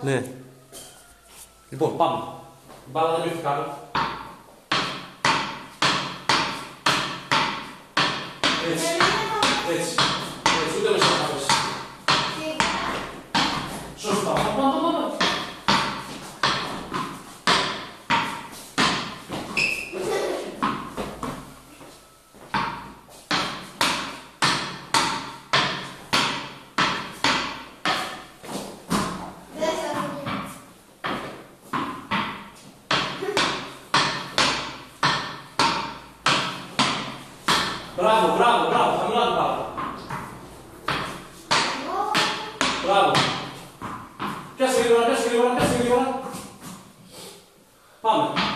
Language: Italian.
Ναι. Λοιπόν, πάμε. Μπάλα δεν πέφτει κάτω. Έτσι. Έτσι. Bravo, bravo, bravo, fammelo al bravo. Bravo. Piazza di vola, piazza di vola, piazza di vola. Vamos.